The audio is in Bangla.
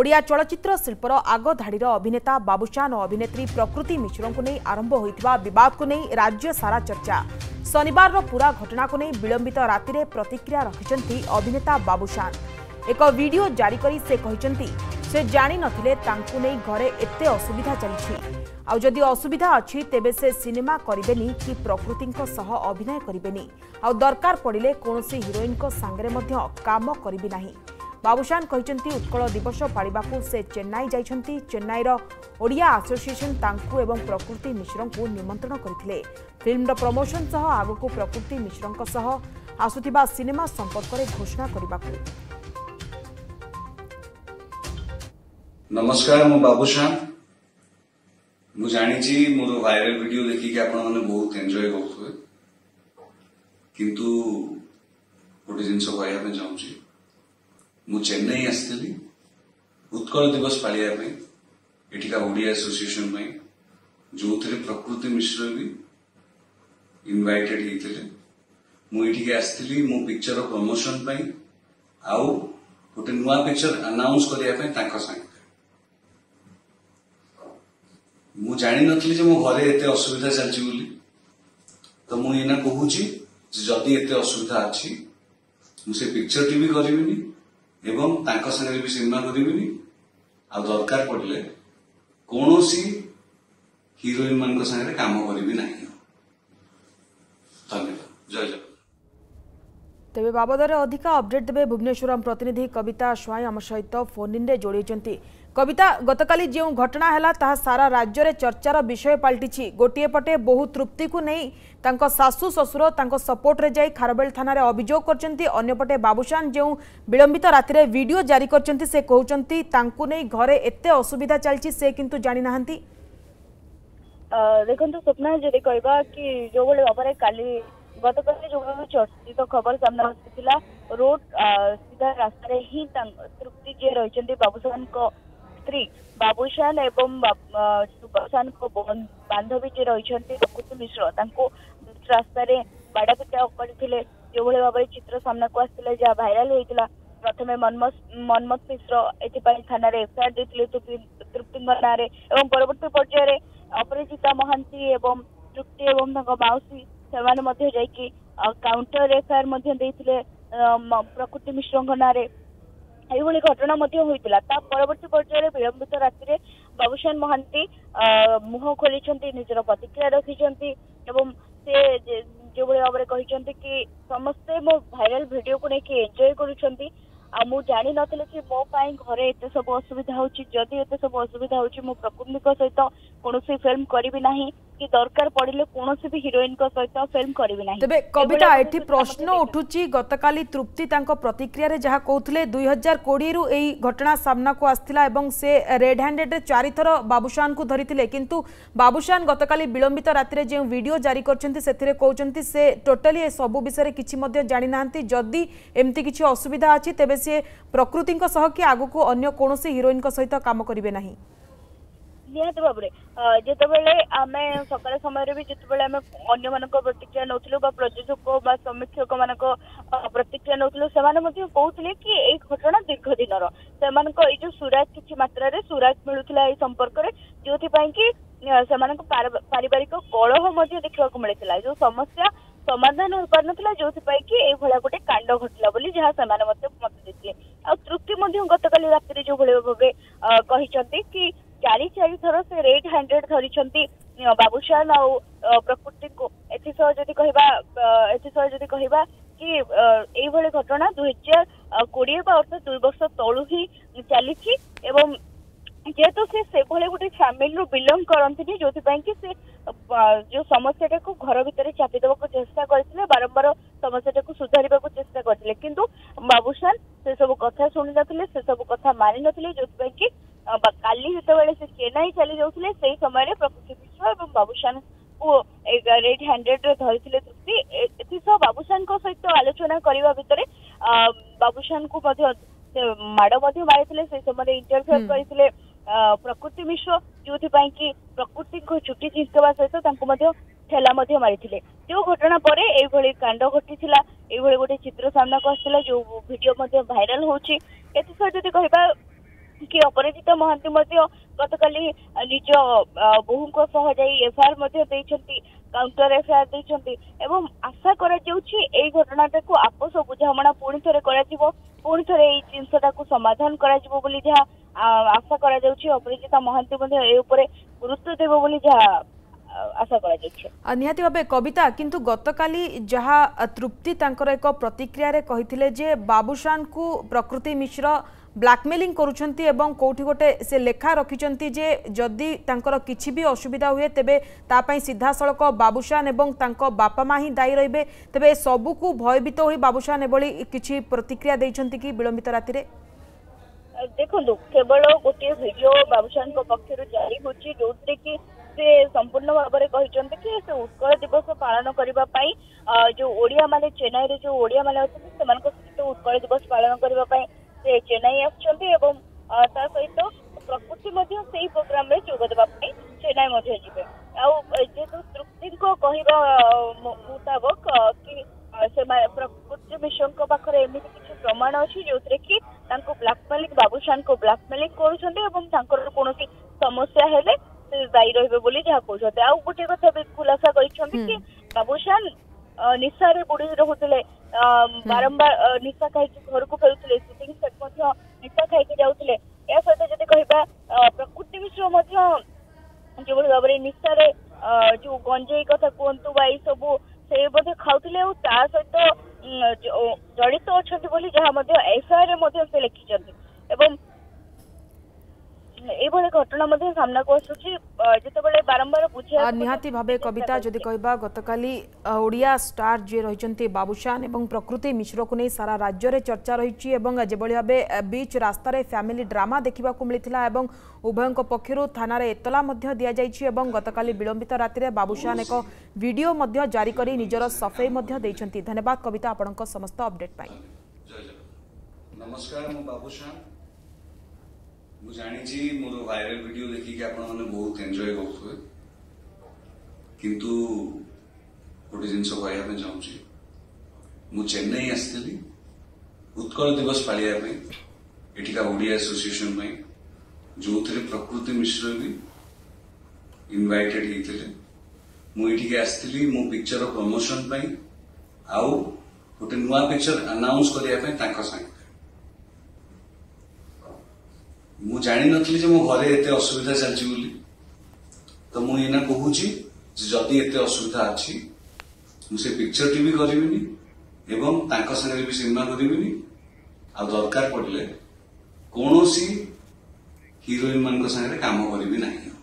ଓଡ଼ିଆ ଚଳଚ୍ଚିତ୍ର ଶିଳ୍ପର ଆଗଧାଡ଼ିର ଅଭିନେତା ବାବୁଚାନ ଓ ଅଭିନେତ୍ରୀ ପ୍ରକୃତି ମିଶ୍ରଙ୍କୁ ନେଇ ଆରମ୍ଭ ହୋଇଥିବା ବିବାଦକୁ ନେଇ ରାଜ୍ୟ ସାରା ଚର୍ଚ୍ଚା ଶନିବାରର ପୂରା ଘଟଣାକୁ ନେଇ ବିଳମ୍ବିତ ରାତିରେ ପ୍ରତିକ୍ରିୟା ରଖିଛନ୍ତି ଅଭିନେତା ବାବୁଶାନ ଏକ ଭିଡିଓ ଜାରି କରି ସେ କହିଛନ୍ତି ସେ ଜାଣିନଥିଲେ ତାଙ୍କୁ ନେଇ ଘରେ ଏତେ ଅସୁବିଧା ଚାଲିଛି ଆଉ ଯଦି ଅସୁବିଧା ଅଛି ତେବେ ସେ ସିନେମା କରିବେନି କି ପ୍ରକୃତିଙ୍କ ସହ ଅଭିନୟ କରିବେନି ଆଉ ଦରକାର ପଡ଼ିଲେ କୌଣସି ହିରୋଇନ୍ଙ୍କ ସାଙ୍ଗରେ ମଧ୍ୟ କାମ କରିବି ନାହିଁ ବାବୁସାନ କହିଛନ୍ତି ଉତ୍କଳ ଦିବସ ପାଳିବାକୁ ସେ ଚେନ୍ନାଇ ଯାଇଛନ୍ତି ଚେନ୍ନାଇର ଓଡ଼ିଆ ଆସୋସିଏସନ୍ ତାଙ୍କୁ ଏବଂ ପ୍ରକୃତି ମିଶ୍ରଙ୍କୁ ନିମନ୍ତ୍ରଣ କରିଥିଲେ ଫିଲ୍ମର ପ୍ରମୋସନ୍ ସହ ଆଗକୁ ପ୍ରକୃତି ମିଶ୍ରଙ୍କ ସହ ଆସୁଥିବା ସିନେମା ସମ୍ପର୍କରେ ଘୋଷଣା କରିବାକୁ ନମସ୍କାର ମୁଁ ବାବୁସାନ ମୁଁ ଜାଣିଛି ମୋର ଭାଇରାଲ ଭିଡିଓ ଦେଖିକି ଆପଣମାନେ ବହୁତ ଏନ୍ଜୟ କରୁଥିବେ କିନ୍ତୁ ଗୋଟେ ଜିନିଷ କହିବା ପାଇଁ ଚାହୁଁଛି मुझे आसती उत्कल दिवस पालिया एसोसिएशन जो थे प्रकृति मिश्र भी इनवाइटेड मुझे आसती मो पिक्चर प्रमोशन आउ गोटे नुआ पिक्चर अनाउंस करने मुझे मो घर एत असुविधा चलती तो मुझे कहूँ जदि एत असुविधा अच्छी मुझे पिक्चर टी भी करी नहीं ଏବଂ ତାଙ୍କ ସାଙ୍ଗରେ ବି ସିନେମା କରିବିନି ଆଉ ଦରକାର ପଡ଼ିଲେ କୌଣସି ହିରୋଇନ୍ ମାନଙ୍କ ସାଙ୍ଗରେ କାମ କରିବି ନାହିଁ ଧନ୍ୟବାଦ ଜୟ ଜଗନ୍ନାଥ ତେବେ ବାବଦରେ ଅଧିକା ଅପଡେଟ୍ ଦେବେ ଭୁବନେଶ୍ୱରମ୍ ପ୍ରତିନିଧି କବିତା ସ୍ୱାଇଁ ଆମ ସହିତ ଫୋନ୍ ଇନ୍ରେ ଯୋଡ଼ି ହୋଇଛନ୍ତି कविता गत काली जो घटना है सारा राज्य में चर्चार विषय पलटि गोटेपटे बहु तृप्ति को नहीं शाशु शशुर सपोर्टे जा खारबेल थाना अभोग करपटे बाबूशान जो विलंबित राति भिड जारी करते घरे एत असुविधा चलती से कि जाणिना देखो स्वप्ना जी कह जो भाव काली गत जो चर्चित खबर सामना रोड सीधा रास्त तृप्ति जी रही बाबूसान স্ত্রী বাবুসান এবং সুবসানক বান্ধবী যে রয়েছেন প্রকৃতি মিশ্র তাঁকু রাস্তায় বাড়া পিটা করে যেভাবে ভাবে চিত্র সামনাকু আসলে যা ভাইরাল হয়েছিল প্রথমে মনমত মিশ্র এথিপাই থানার এফআইআর দিয়ে তৃপ্তিঙ্ক নাঁরে এবং পরবর্তী পর্যায়ে অপরাজিতা মহান্তি এবং তৃপ্তি এবং তাঁর মাউসী সেমানে যাইকি কাউন্টার এফআইআর দিয়ে প্রকৃতি মিশ্রঙ্ক নাঁরে ଏଭଳି ଘଟଣା ମଧ୍ୟ ହୋଇଥିଲା ତା ପରବର୍ତ୍ତୀ ପର୍ଯ୍ୟାୟରେ ବିଳମ୍ବିତ ରାତିରେ ବାବୁସାନ ମହାନ୍ତି ମୁହଁ ଖୋଲିଛନ୍ତି ନିଜର ପ୍ରତିକ୍ରିୟା ରଖିଛନ୍ତି ଏବଂ ସେ ଯେଉଁଭଳି ଭାବରେ କହିଛନ୍ତି କି ସମସ୍ତେ ମୋ ଭାଇରାଲ ଭିଡିଓକୁ ନେଇକି ଏନ୍ଜୟ କରୁଛନ୍ତି ଆଉ ମୁଁ ଜାଣିନଥିଲି କି ମୋ ପାଇଁ ଘରେ ଏତେ ସବୁ ଅସୁବିଧା ହେଉଛି ଯଦି ଏତେ ସବୁ ଅସୁବିଧା ହେଉଛି ମୁଁ ପ୍ରକୃତିଙ୍କ ସହିତ କୌଣସି ଫିଲ୍ମ କରିବି ନାହିଁ कि दरकार पड़िले कोनोसी भी हीरोइन को सहित फिल्म करबे नै तबे कविता एठी प्रश्न उठुची गतकाली तृप्ति तांको प्रतिक्रिया रे जहा कहथले 2020 रु एई घटना सामना को आस्थिला एवं से रेड ह्यान्डेड रे चारिथरो बाबूशान को धरिथिले किंतु बाबूशान गतकाली विलंबित रात्रि रे जे वीडियो जारी करछंती सेथिरे कहउछंती से टोटली ए सबु बिषय रे किछि मध्ये जानि नांती जदी एमती किछि असुविधा आछि तबे से प्रकृति को सह कि आगु को अन्य कोनोसी हीरोइन को सहित काम करबे नै ନିହାତି ଭାବରେ ଯେତେବେଳେ ଆମେ ସକାଳ ସମୟରେ ବି ଯେତେବେଳେ ଆମେ ଅନ୍ୟମାନଙ୍କ ପ୍ରତିକ୍ରିୟା ନେଉଥିଲୁ ବା ପ୍ରଯୋଜକ ବା ସମୀକ୍ଷକ ମାନଙ୍କ ପ୍ରତିକ୍ରିୟା ନେଉଥିଲୁ ସେମାନେ ମଧ୍ୟ କହୁଥିଲେ କି ଏଇ ଘଟଣା ଦୀର୍ଘ ଦିନର ସେମାନଙ୍କ ଏଇ ଯୋଉ ସୁରାଗ କିଛି ମାତ୍ରାରେ ସୁରାଗ ମିଳୁଥିଲା ଏଇ ସମ୍ପର୍କରେ ଯୋଉଥିପାଇଁ କି ସେମାନଙ୍କ ପାରିବାରିକ କଳହ ମଧ୍ୟ ଦେଖିବାକୁ ମିଳିଥିଲା ଯୋଉ ସମସ୍ୟା ସମାଧାନ ହୋଇପାରିନଥିଲା ଯୋଉଥିପାଇଁ କି ଏଇଭଳିଆ ଗୋଟେ କାଣ୍ଡ ଘଟିଲା ବୋଲି ଯାହା ସେମାନେ ମଧ୍ୟ ମତ ଦେଇଥିଲେ ଆଉ ତୃପ୍ତି ମଧ୍ୟ ଗତକାଲି ରାତିରେ ଯୋଉଭଳି ଭାବେ କହିଛନ୍ତି କି ଚାରି ଚାରି ଥର ସେ ରେଟ୍ ହ୍ୟାଣ୍ଡେଡ୍ ଧରିଛନ୍ତି ବାବୁଶାନ ଆଉ ପ୍ରକୃତିକୁ ଏଥିସହ ଯଦି କହିବା ଏଥିସହ ଯଦି କହିବା କି ଏଇଭଳି ଘଟଣା ଦୁଇ ହଜାର କୋଡ଼ିଏ ବା ଅର୍ଥ ଦୁଇ ବର୍ଷ ତଳୁ ହିଁ ଚାଲିଛି ଏବଂ ଯେହେତୁ ସେ ସେଭଳି ଗୋଟେ ଫ୍ୟାମିଲିରୁ ବିଲଙ୍ଗ କରନ୍ତିନି ଯୋଉଥିପାଇଁ କି ସେ ଯୋଉ ସମସ୍ୟାଟାକୁ ଘର ଭିତରେ ଚାପି ଦେବାକୁ ଚେଷ୍ଟା କରିଥିଲେ ବାରମ୍ବାର ସମସ୍ୟାଟାକୁ ସୁଧାରିବାକୁ ଚେଷ୍ଟା କରିଥିଲେ କିନ୍ତୁ ବାବୁସାନ ସେସବୁ କଥା ଶୁଣିନଥିଲେ ସେସବୁ କଥା ମାନିନଥିଲେ ଯୋଉଥିପାଇଁ କି କାଲି ଯେତେବେଳେ ସେ ଚେନ୍ନାଇ ଚାଲି ଯାଉଥିଲେ ସେଇ ସମୟରେ ପ୍ରକୃତି ମିଶ୍ର ଏବଂ ବାବୁସାନ କୁ ରେଡ୍ ହ୍ୟାଣ୍ଡେଡରେ ଧରିଥିଲେ ତୃପ୍ତି ଏଥିସହ ବାବୁସାନଙ୍କ ସହିତ ଆଲୋଚନା କରିବା ଭିତରେ ବାବୁସାନଙ୍କୁ ମଧ୍ୟ ସେ ମାଡ ମଧ୍ୟ ମାରିଥିଲେ ସେଇ ସମୟରେ ଇଣ୍ଟରଫିୟର କରିଥିଲେ ପ୍ରକୃତି ମିଶ୍ର ଯୋଉଥିପାଇଁ କି ପ୍ରକୃତିଙ୍କ ଚୁଟି ଝିଙ୍କିବା ସହିତ ତାଙ୍କୁ ମଧ୍ୟ ଠେଲା ମଧ୍ୟ ମାରିଥିଲେ ଯୋଉ ଘଟଣା ପରେ ଏଇଭଳି କାଣ୍ଡ ଘଟିଥିଲା ଏଇଭଳି ଗୋଟେ ଚିତ୍ର ସାମ୍ନାକୁ ଆସିଥିଲା ଯୋଉ ଭିଡିଓ ମଧ୍ୟ ଭାଇରାଲ ହଉଛି ଏଥିସହ ଯଦି କହିବା କି ଅପରାଜିତା ମହାନ୍ତି ମଧ୍ୟ ଗତକାଲି ନିଜ ବୋହୂଙ୍କ ସହ ଯାଇ ଏଫଆଇଆର ମଧ୍ୟ ଦେଇଛନ୍ତି କାଉଣ୍ଟର ଏଫଆଇଆର ଦେଇଛନ୍ତି ଏବଂ ଆଶା କରାଯାଉଛି ଏଇ ଘଟଣାଟାକୁ ଆପୋଷ ବୁଝାମଣା ପୁଣି ଥରେ କରାଯିବ ପୁଣି ଥରେ ଏଇ ଜିନିଷଟାକୁ ସମାଧାନ କରାଯିବ ବୋଲି ଯାହା ଆଶା କରାଯାଉଛି ଅପରାଜିତା ମହାନ୍ତି ମଧ୍ୟ ଏ ଉପରେ ଗୁରୁତ୍ୱ ଦେବ ବୋଲି ଯାହା আশা করা যাচ্ছে নিহতি ভাবে কবিতা কিন্তু গতকালি যাহা তৃপ্তি তাঙ্কর এক প্রতিক্রিয়ারে কহিলে যে বাবুশানকু প্রকৃতি মিশ্র ব্ল্যাকমেলিং করুছন্তি এবং কোটি গোটে সে লেখা রকিছন্তি যে যদি তাঙ্কর কিছু বি অসুবিধা হুয়ে তেবে তা পাই সিধাসলক বাবুশান এবং তাঙ্ক বাপা মা হি দায়ী রইবে তেবে সবুকু ভয়ভীত হই বাবুশান এভলি কিছু প্রতিক্রিয়া দেইছন্তি কি বিলম্বিত রাতিরে দেখুন কেবল গোটিয়ে ভিডিও বাবুশানଙ୍କ পକ୍ଷରୁ ଜାରି ହେଉଛି ଯୋଉଥିରେ କି ସେ ସମ୍ପୂର୍ଣ୍ଣ ଭାବରେ କହିଛନ୍ତି କି ସେ ଉତ୍କଳ ଦିବସ ପାଳନ କରିବା ପାଇଁ ଯୋଉ ଓଡ଼ିଆ ମାନେ ଚେନ୍ନାଇରେ ଯୋଉ ଓଡିଆ ମାନେ ଅଛନ୍ତି ସେମାନଙ୍କ ସହିତ ଉତ୍କଳ ଦିବସ ପାଳନ କରିବା ପାଇଁ ସେ ଚେନ୍ନାଇ ଆସୁଛନ୍ତି ଏବଂ ତା ସହିତ ପ୍ରକୃତି ମଧ୍ୟ ସେଇ ପ୍ରୋଗ୍ରାମରେ ଯୋଗ ଦେବା ପାଇଁ ଚେନ୍ନାଇ ମଧ୍ୟ ଯିବେ ଆଉ ଯେହେତୁ ତୃପ୍ତିଙ୍କ କହିବା ମୁତାବକ କି ସେମାନେ ପ୍ରକୃତି ମିଶ୍ରଙ୍କ ପାଖରେ ଏମିତି କିଛି ପ୍ରମାଣ ଅଛି ଯୋଉଥିରେ କି ତାଙ୍କୁ ବ୍ଲାକମେଲିଂ ବାବୁସାନଙ୍କୁ ବ୍ଲାକମେଲିଂ କରୁଛନ୍ତି ଏବଂ ତାଙ୍କର କୌଣସି ରହିବେ ବୋଲି ଯାହା କହୁଛନ୍ତି ଆଉ ଗୋଟିଏ କଥା ବି ଖୁଲାସା କରିଛନ୍ତି କି ବାବୁଶାନ ନିଶାରେ ବୁଡି ରହୁଥିଲେ ବାରମ୍ବାର ନିଶା ଖାଇକି ଘରକୁ ଫେରୁଥିଲେ ସୁଟିଂ ସେଟ୍ ମଧ୍ୟ ନିଶା ଖାଇକି ଯାଉଥିଲେ ଏହା ସହିତ ଯଦି କହିବା ପ୍ରକୃତି ମିଶ୍ର ମଧ୍ୟ ଯେଉଁଭଳି ଭାବରେ ନିଶାରେ ଯୋଉ ଗଞ୍ଜେଇ କଥା କୁହନ୍ତୁ ବା ଏଇ ସବୁ ସେ ମଧ୍ୟ ଖାଉଥିଲେ ଆଉ ତା ସହିତ ଜଡିତ ଅଛନ୍ତି ବୋଲି ଯାହା ମଧ୍ୟ ଏଫଆଇଆର ମଧ୍ୟ ସେ ଲେଖିଛନ୍ତି ଏବଂ এইভাবে ঘটনা মধ্যে সামনাকু আসুচি যেতবে বারম্বার বুঝা নিহতি ভাবে কবিতা যদি কহবা গতকালি ওড়িয়া স্টার যে রয়েছেন বাবুশান এবং প্রকৃতি মিশ্রকু নিয়ে সারা রাজ্যের চর্চা রয়েছে এবং যেভাবে ভাবে বিচ রাস্তায় ফ্যামিলি ড্রামা দেখা মিলিলা এবং উভয়ঙ্ পক্ষর থানার এতলা দিয়াযাই এবং গতকাল বিলম্বিত রাতে বাবুশান এক ভিডিও জারি করে নিজের সফেই ধন্যবাদ কবিতা আপনার সমস্ত অপডেট পাই নমস্কার বাবুশান मुझे मोर भाइराल भिड देखिक बहुत एंजय करेन्नई गोटे उत्कल दिवस पालिया एसोसिएशन जो थे प्रकृति मिश्र भी इनवैटेड होते मो पिक्चर प्रमोशन आउ गोटे नुआ पिक्चर आनाउंस करने ମୁଁ ଜାଣିନଥିଲି ଯେ ମୋ ଘରେ ଏତେ ଅସୁବିଧା ଚାଲିଛି ବୋଲି ତ ମୁଁ ଏଇନା କହୁଛି ଯେ ଯଦି ଏତେ ଅସୁବିଧା ଅଛି ମୁଁ ସେ ପିକ୍ଚରଟି ବି କରିବିନି ଏବଂ ତାଙ୍କ ସାଙ୍ଗରେ ବି ସିନେମା କରିବିନି ଆଉ ଦରକାର ପଡ଼ିଲେ କୌଣସି ହିରୋଇନ୍ ମାନଙ୍କ ସାଙ୍ଗରେ କାମ କରିବି ନାହିଁ